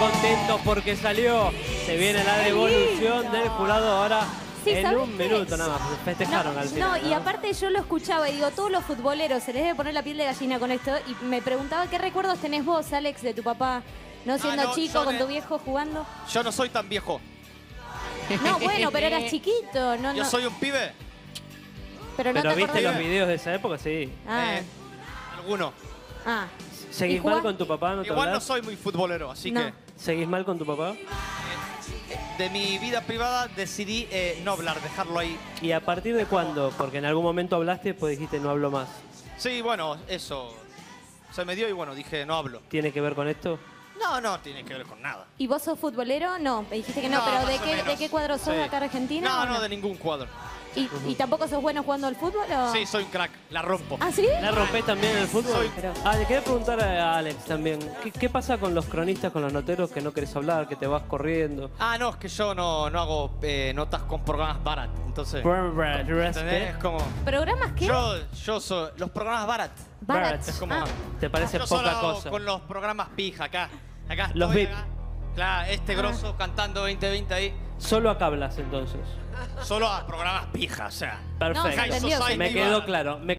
contentos porque salió. Se viene la devolución del jurado ahora Sí, en ¿sabes un qué? minuto nada más. Festejaron no, al final. no, y aparte yo lo escuchaba y digo, todos los futboleros se les debe poner la piel de gallina con esto. Y me preguntaba, ¿qué recuerdos tenés vos, Alex, de tu papá? ¿No siendo Ah, no, chico, con de- tu viejo jugando? Yo no soy tan viejo. No, bueno, pero eras chiquito. No, Yo soy un pibe. Pero no Pero te viste acordás. los videos de esa época, sí. Ah, Eh, alguno. ah. ¿Seguís ¿Y mal con tu papá? ¿No te Igual no soy muy futbolero, así No. que ¿Seguís mal con tu papá? de mi vida privada decidí eh, no hablar, dejarlo ahí. ¿Y a partir de cuándo? Porque en algún momento hablaste y después dijiste no hablo más. Sí, bueno, eso. Se me dio y bueno, dije no hablo. ¿Tiene que ver con esto? No, no tiene que ver con nada. ¿Y vos sos futbolero? No, me dijiste que no, No, pero más ¿de o qué, menos. ¿de qué cuadro sos Sí. acá en Argentina? No, no, de ningún cuadro. ¿Y, y tampoco sos bueno jugando al fútbol? O? Sí, soy un crack, la rompo. ¿Ah, sí? ¿La rompés también en el fútbol? Soy- Pero- Ah, le quería preguntar a Alex también. ¿Qué, qué pasa con los cronistas, con los noteros que no querés hablar, que te vas corriendo? Ah, no, es que yo no, no hago eh, notas con programas barat. Entonces. ¿entendés? Es como. ¿Programas qué? Yo, yo soy. Los programas barat. Barat. Es como. Ah. ¿Te parece yo poca solo cosa? con los programas pija acá. Acá estoy, Los VIP. acá. Claro, este grosso cantando 2020 ahí. Solo acá hablas entonces. Solo a programas pija, o sea. Perfecto. entendió, Me quedó claro. Me